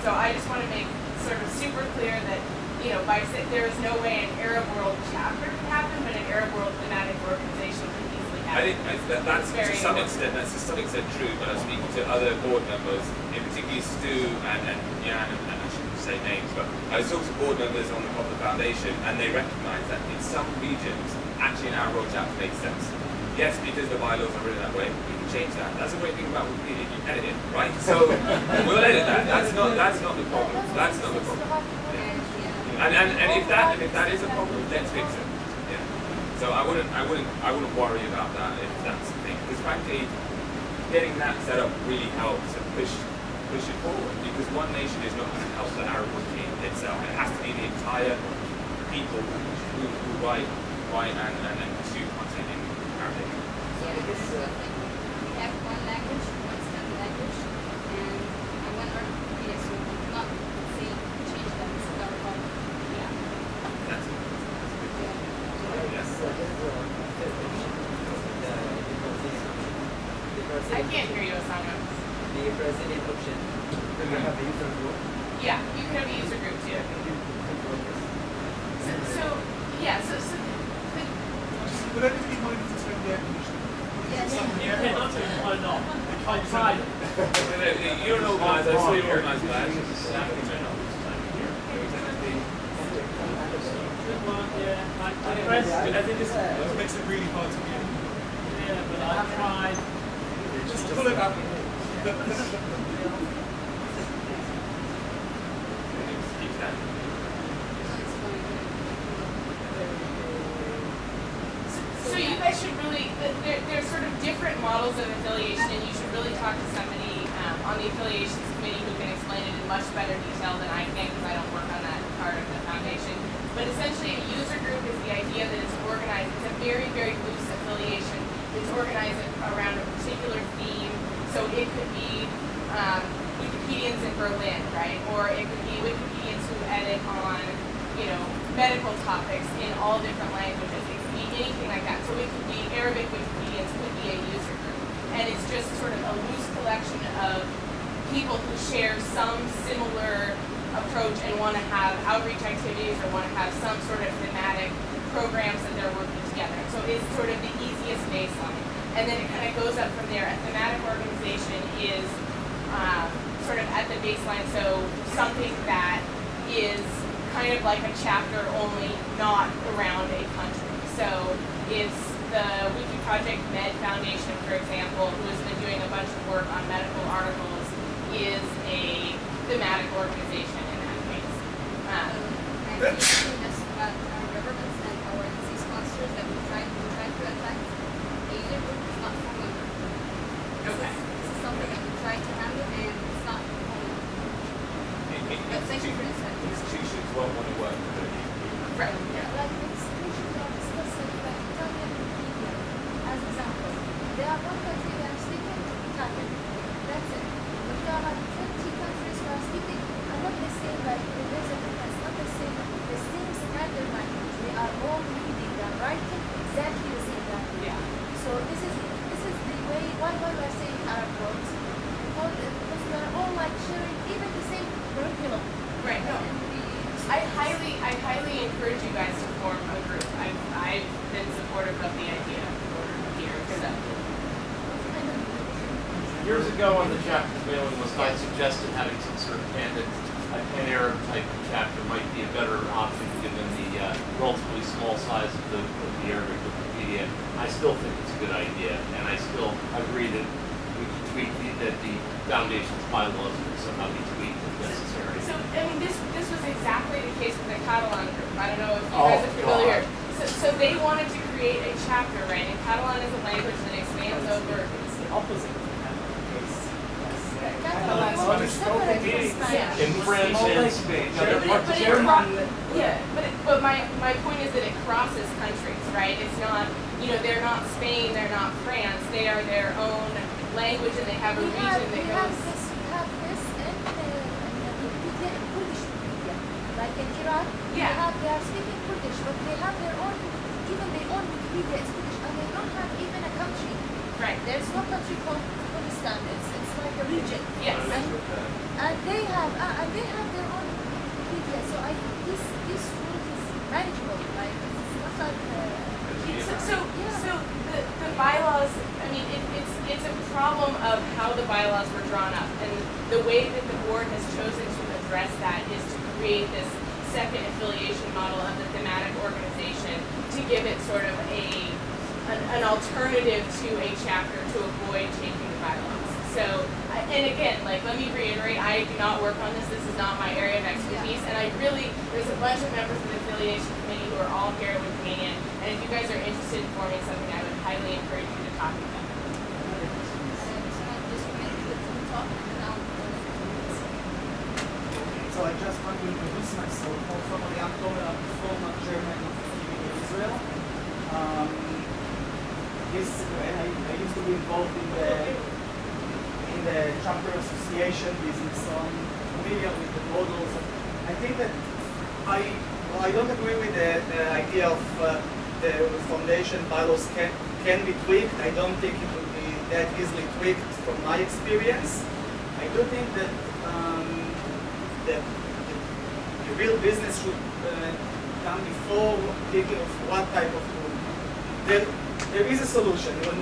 So I just want to make sort of super clear that, you know, by there is no way an Arab World chapter can happen, but an Arab World thematic organization can easily I happen. think I, that, that's to some extent that's to some extent true. But I was speaking to other board members, in particular Stu and and Jan, and, and I shouldn't say names, but I was talking to board members on the, of the foundation, and they recognise that in some regions, actually an Arab World chapter makes sense. Yes, because the bylaws are written that way, we can change that. That's the great thing about Wikipedia, you edit it, right? So [laughs] we'll edit that. That's not that's not the problem. That's not the problem. And, and, and if that and if that is a problem, let's fix it. Yeah. So I wouldn't I wouldn't I wouldn't worry about that if that's the thing. Because frankly, getting that set up really helps to push push it forward. Because one nation is not going to help the Arab wiki itself. It has to be the entire people who, who write write and, and, and consume content in Arabic. So I uh, we have one language, in Iraq, they Yeah. have, they are speaking Kurdish, but they have their own, even their own Wikipedia is Kurdish, and they don't have even a country. Right. There's no country called Kurdistan, it's, it's like a region. Yes. And, and they have, uh, and they have their own Wikipedia, so I think this, this route is manageable, like, it's not like, uh, So, so, Yeah. so the, the bylaws, I mean, it, it's, it's a problem of how the bylaws were drawn up. And the way that the board has chosen to address that is to create this second affiliation model of the thematic organization to give it sort of a, an, an alternative to a chapter to avoid changing the bylaws. So, and again, like, let me reiterate, I do not work on this, this is not my area of expertise, and I really, there's a bunch of members of the affiliation committee who are all here with me, and, and if you guys are interested in forming something, I would highly encourage you to talk to them. So I just want to introduce myself. I'm Tomer, I'm a former German in Israel. Um, this, I, I used to be involved in the in the chapter association business, so I'm familiar with the models. I think that I well, I don't agree with the, the idea of uh, the foundation bylaws can can be tweaked. I don't think it would be that easily tweaked from my experience. I do think that the, the, the real business should uh, come before thinking of what type of tool. There, there is a solution. When,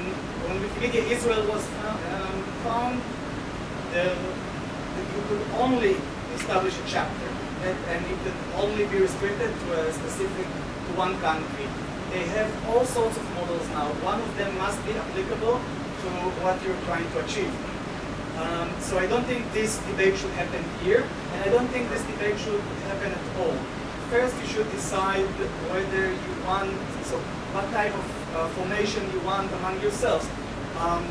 when Israel was found, um, found there, you could only establish a chapter, and, and it could only be restricted to a specific, to one country. They have all sorts of models now. One of them must be applicable to what you're trying to achieve. Um, so I don't think this debate should happen here, and I don't think this debate should happen at all. First, you should decide whether you want, so what type of uh, formation you want among yourselves. Um,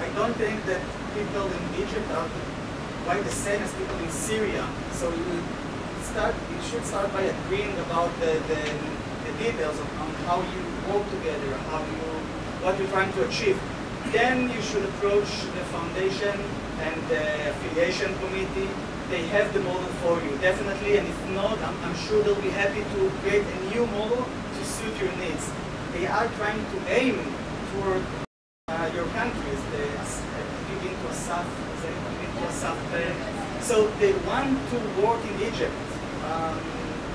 I don't think that people in Egypt are quite the same as people in Syria. So you start, you should start by agreeing about the, the, the details of on how you work together, how you, what you're trying to achieve. Then you should approach the foundation and the affiliation committee. They have the model for you, definitely. And if not, I'm, I'm sure they'll be happy to create a new model to suit your needs. They are trying to aim toward uh, your countries. They uh, into Asaf, into Asaf. uh, So they want to work in Egypt. Um,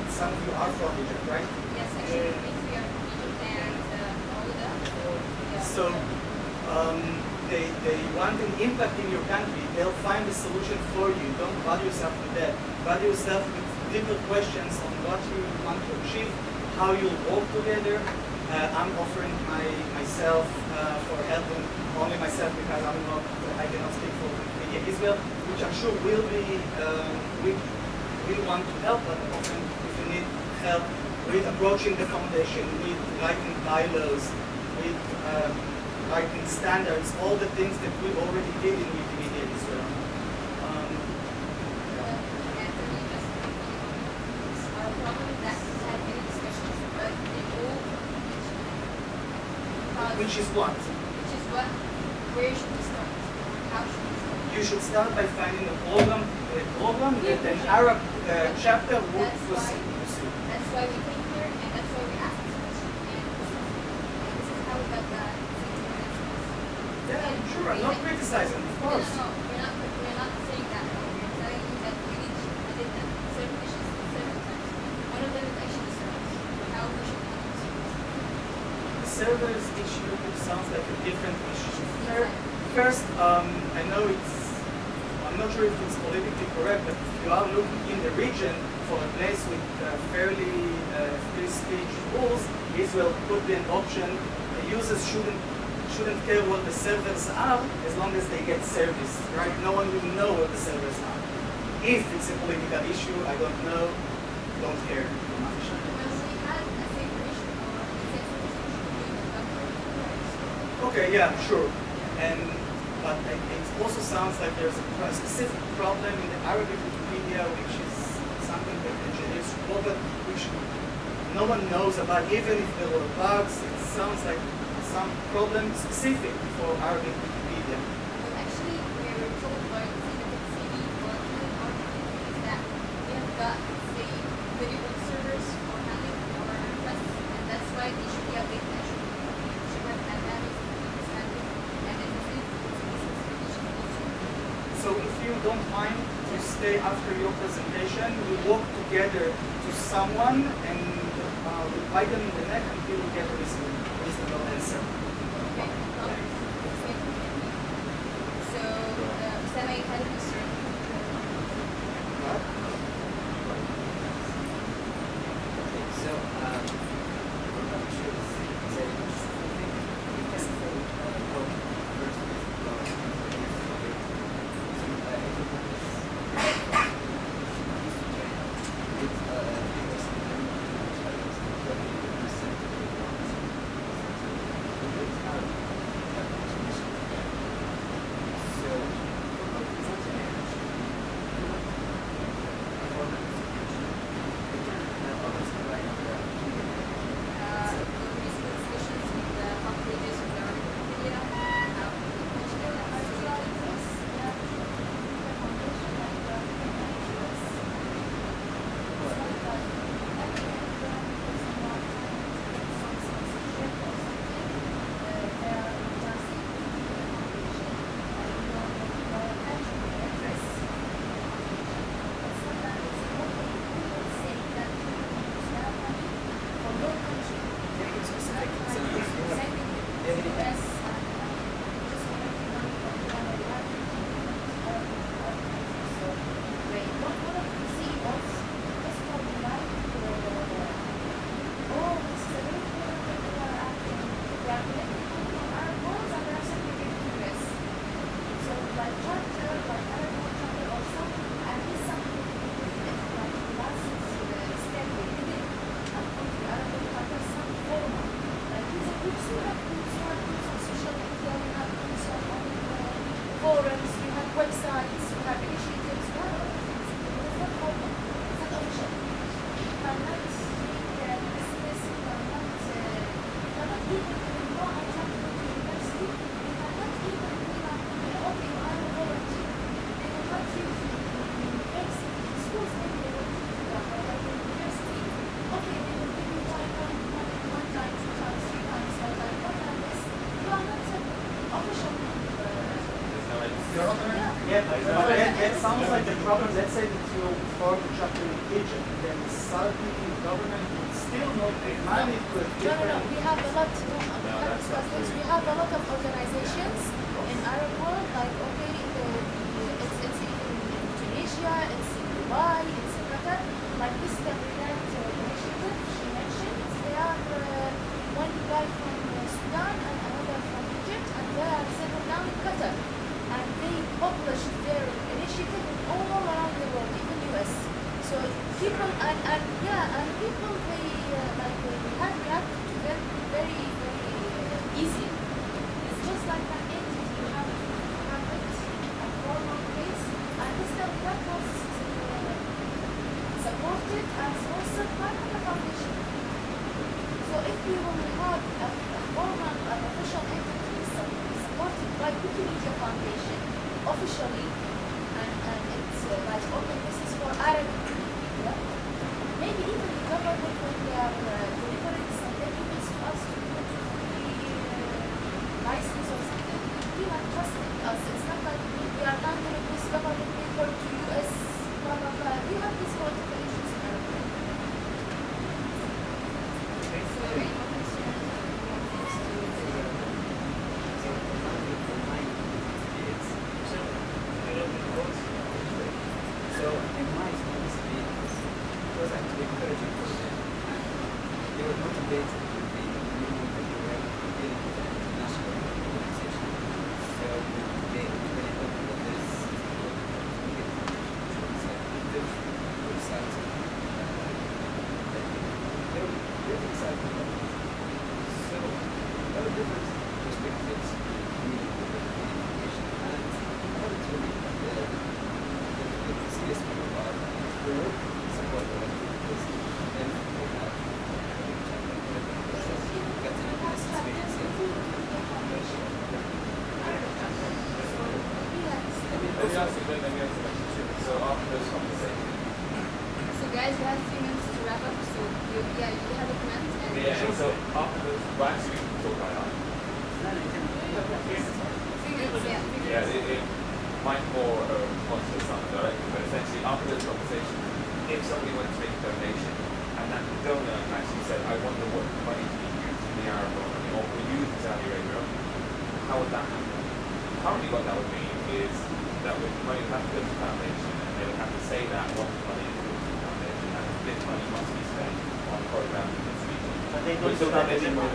some of you are from Egypt, right? Yes, actually, we are from Egypt and uh. Yeah. So um, they, they want an impact in your country. They'll find a solution for you. Don't bother yourself with that. Bother yourself with deeper questions on what you want to achieve, how you'll work together. Uh, I'm offering my myself uh, for helping only myself because I'm not I cannot speak for Wikimedia Israel, which I'm sure will be um, we will want to help, but often if you need help with approaching the foundation, with writing bylaws, with um, writing standards, all the things that we already did in Wikimedia Israel. Um, Anthony, just our problem is that we had many discussions, but they all because which is what? which is what where should we start? How should we start? You should start by finding a problem, a program that an Arab uh, chapter would why- That's why we came here and that's why we asked this question. And this is, and this is how we got the Yeah, sure, I'm not criticizing, shouldn't care what the servers are as long as they get service, right? No one will know what the servers are. If it's a political issue, I don't know, don't care. Okay, yeah, sure. And but it also sounds like there's a specific problem in the Arabic Wikipedia, which is something that engineers problem, which no one knows about. Even if there were bugs, it sounds like some problem specific for Arabic Wikipedia. Actually, we were told by the city that got, say, servers for handling our requests, and that's why they should be So if you don't mind to stay after your presentation, we walk together to someone and uh, widen the neck until you get a reasonable answer. Okay. Yeah. So, uh, semi-head it sounds like the problem, let's say that you form a chapter in Egypt, then suddenly the government would still not pay money to a No, no, no, we have a lot, no, no, we, have we have a lot of organizations in Arab world, like foundation money must be spent on programs in this region. But they don't Which do the that foundation anymore.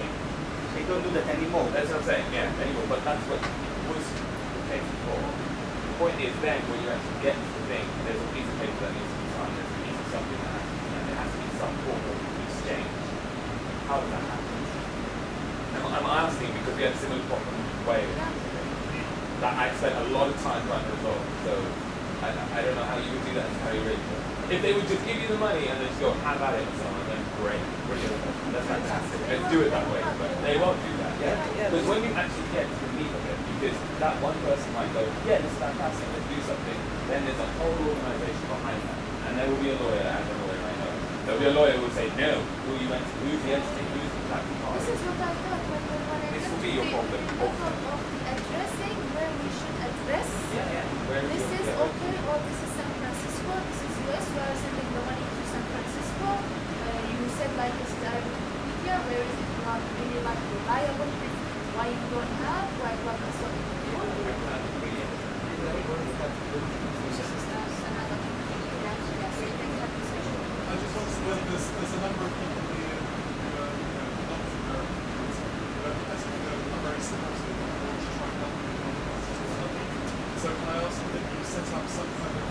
They don't do that anymore. That's what I'm saying, yeah, anyway, but that's what was the case before. The point is then, when you actually get to the thing, there's a piece of paper that needs to be signed, there's a piece of something that has to be done, there has to be some form of exchange. How does that happen? I'm, I'm asking because we had a similar problem way that I spent a lot of time trying to resolve, so I, I don't know how you would do that in Saudi Arabia. If they would just give you the money and then just go, have at it and so on, then great, brilliant, that's fantastic. Let's do it that way, but they won't do that. Yeah, yeah. Because when you actually get to the meat of it, because that one person might go, yeah, this is fantastic, let's do something, then there's a whole organization behind that. And there will be a lawyer, as a lawyer I know. There'll be a lawyer who will say, no, who are you meant to, who's the entity, who's the that This is what I thought when, when, when I This will be your problem, level of addressing where we should address. Yeah, yeah. Where This is okay, or this is San Francisco, this US, we are sending the money to San Francisco. Uh, you said like this is Arabic media, where is it not really like reliable? Why you don't have, why what I just want to say that there's, a number of people here who are, you not from are, I think are, are very similar to you, who want to try and help. So can I ask that you set up some kind of